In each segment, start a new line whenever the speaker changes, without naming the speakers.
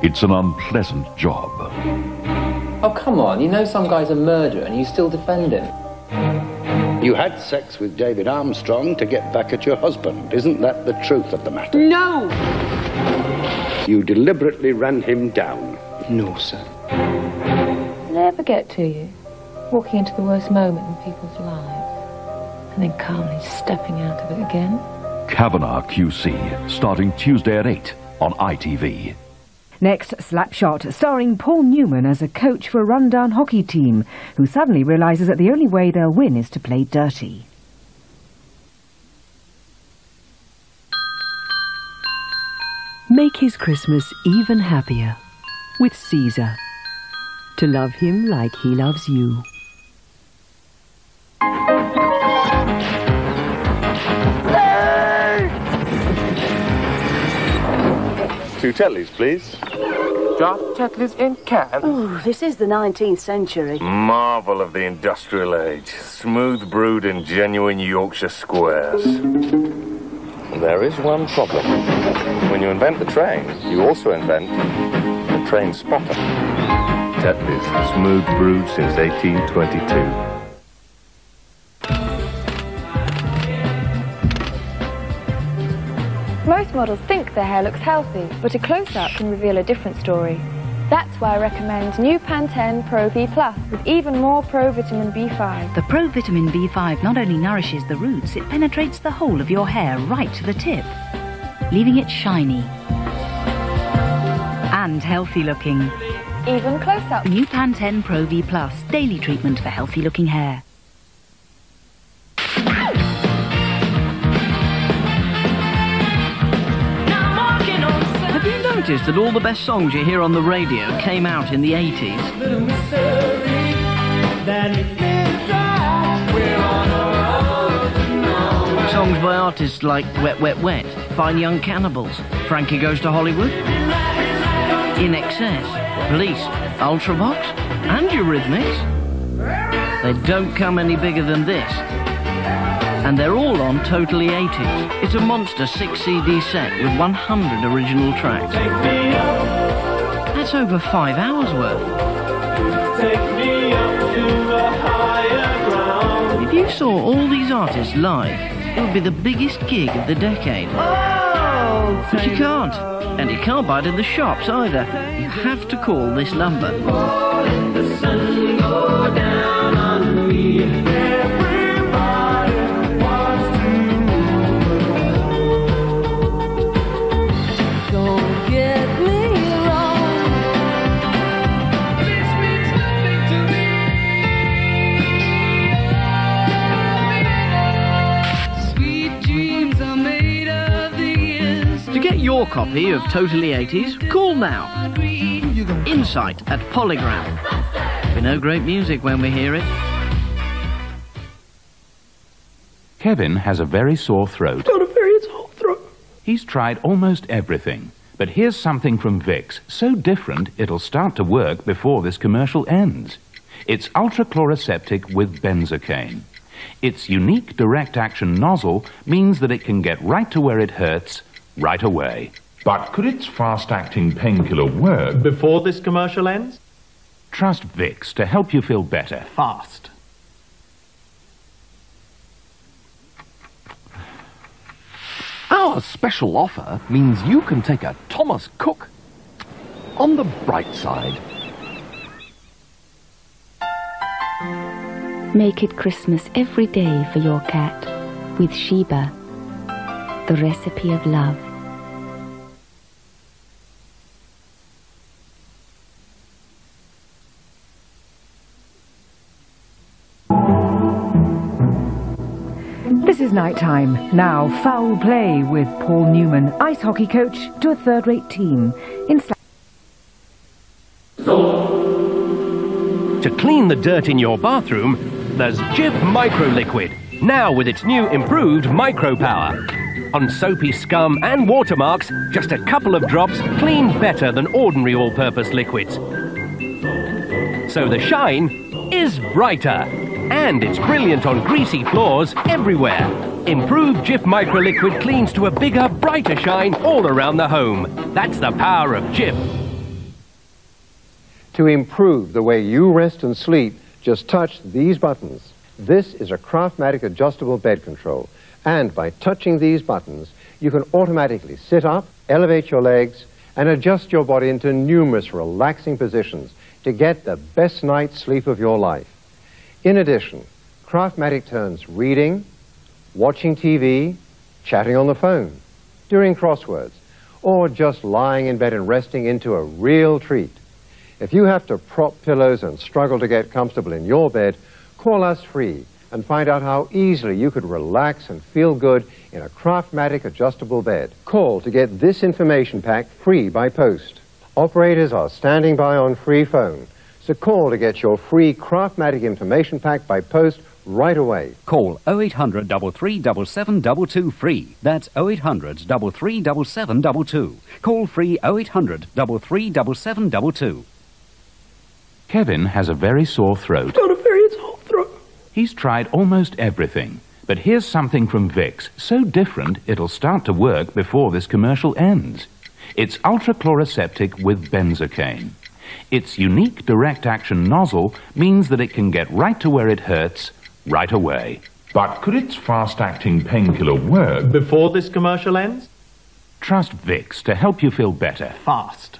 It's an unpleasant job.
Oh, come on. You know some guy's a murderer and you still defend him.
You had sex with David Armstrong to get back at your husband. Isn't that the truth of the matter?
No!
You deliberately ran him down.
No, sir.
Did it ever get to you? Walking into the worst moment in people's lives and then calmly stepping out of it again?
Kavanagh QC, starting Tuesday at 8 on ITV.
Next, Slapshot, starring Paul Newman as a coach for a rundown hockey team who suddenly realises that the only way they'll win is to play dirty.
Make his Christmas even happier with Cesar. To love him like he loves you.
Two Tetleys, please.
Drop Tetleys in can.
Oh, this is the 19th century.
Marvel of the industrial age. Smooth brewed in genuine Yorkshire squares. There is one problem. When you invent the train, you also invent the train spotter. Tetleys, smooth brewed since 1822.
Most models think their hair looks healthy, but a close-up can reveal a different story. That's why I recommend new Pantene Pro V Plus with even more Pro Vitamin B5.
The Pro Vitamin B5 not only nourishes the roots, it penetrates the whole of your hair right to the tip, leaving it shiny and healthy looking.
Even close-up.
New Pantene Pro V Plus, daily treatment for healthy looking hair.
Noticed that all the best songs you hear on the radio came out in the 80s? Songs by artists like Wet Wet Wet, Fine Young Cannibals, Frankie Goes to Hollywood, INXS, Police, Ultravox, and Eurythmics. They don't come any bigger than this. And they're all on Totally 80s. It's a monster 6 CD set with 100 original tracks. That's over five hours worth. If you saw all these artists live, it would be the biggest gig of the decade. But you can't. And you can't buy it in the shops either. You have to call this number. Your copy of Totally 80s, call now. Insight at Polygram. We know great music when we hear it.
Kevin has a very sore throat.
Got a very sore throat.
He's tried almost everything. But here's something from Vicks, so different it'll start to work before this commercial ends. It's Ultra Chloraseptic with benzocaine. Its unique direct action nozzle means that it can get right to where it hurts right away.
But could its fast acting painkiller work
before this commercial ends?
Trust Vicks to help you feel better.
Fast.
Our special offer means you can take a Thomas Cook on the bright side.
Make it Christmas every day for your cat with Sheba, the recipe of love.
This is night time. Now, foul play with Paul Newman, ice hockey coach to a third rate team in Sla-
To clean the dirt in your bathroom, there's Jif Micro Liquid, now with its new improved micro power. On soapy scum and watermarks, just a couple of drops clean better than ordinary all purpose liquids. So the shine is brighter. And it's brilliant on greasy floors everywhere. Improved Jif Micro Liquid cleans to a bigger, brighter shine all around the home. That's the power of Jif.
To improve the way you rest and sleep, just touch these buttons. This is a Craftmatic adjustable bed control. And by touching these buttons, you can automatically sit up, elevate your legs, and adjust your body into numerous relaxing positions to get the best night's sleep of your life. In addition, Craftmatic turns reading, watching TV, chatting on the phone, doing crosswords, or just lying in bed and resting into a real treat. If you have to prop pillows and struggle to get comfortable in your bed, call us free and find out how easily you could relax and feel good in a Craftmatic adjustable bed. Call to get this information pack free by post. Operators are standing by on free phone, so call to get your free Craftmatic information pack by post right away.
Call 0800 337722 free. That's 0800 337722. Call free 0800 337722.
Kevin has a very sore throat.
Got a very sore throat.
He's tried almost everything. But here's something from Vicks, so different it'll start to work before this commercial ends. It's Ultra Chloraseptic with benzocaine. Its unique direct action nozzle means that it can get right to where it hurts right away.
But could its fast acting painkiller work
before this commercial ends?
Trust Vicks to help you feel better.
Fast.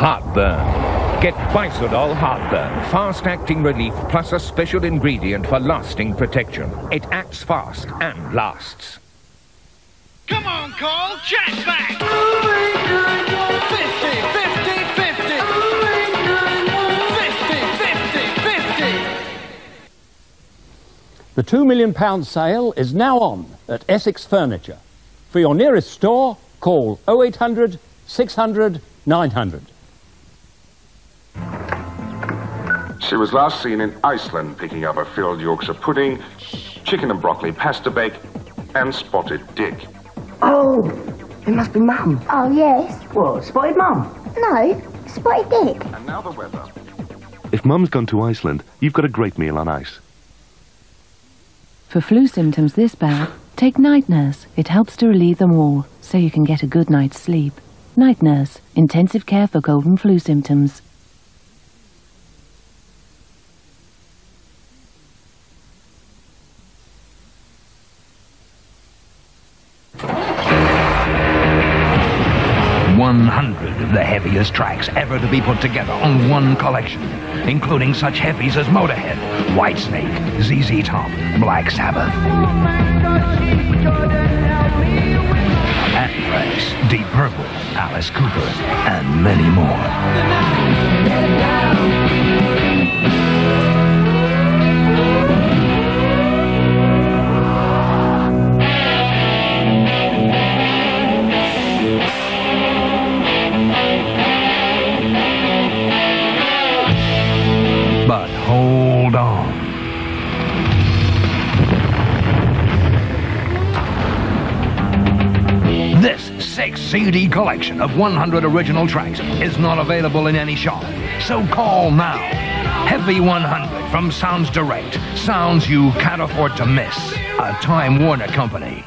Heartburn. Get Bisodol Heartburn. Fast-acting relief plus a special ingredient for lasting protection. It acts fast and lasts.
Come on, Cole. Jack back. 50, 50, 50. 50, 50, 50.
The £2 million sale is now on at Essex Furniture. For your nearest store, call 0800 600 900.
She was last seen in Iceland picking up a filled Yorkshire pudding, chicken and broccoli pasta bake, and spotted dick.
Oh, it must be Mum.
Oh, yes.
What, spotted Mum?
No, spotted dick.
And now the weather.
If Mum's gone to Iceland, you've got a great meal on ice.
For flu symptoms this bad, take Night Nurse. It helps to relieve them all, so you can get a good night's sleep. Night Nurse, intensive care for cold and flu symptoms.
One hundred of the heaviest tracks ever to be put together on one collection, including such heavies as Motorhead, Whitesnake, ZZ Top, Black Sabbath, Anthrax, Deep Purple, Alice Cooper, and many more. CD collection of 100 original tracks is not available in any shop. So call now. Heavy 100 from Sounds Direct. Sounds you can't afford to miss. A Time Warner Company.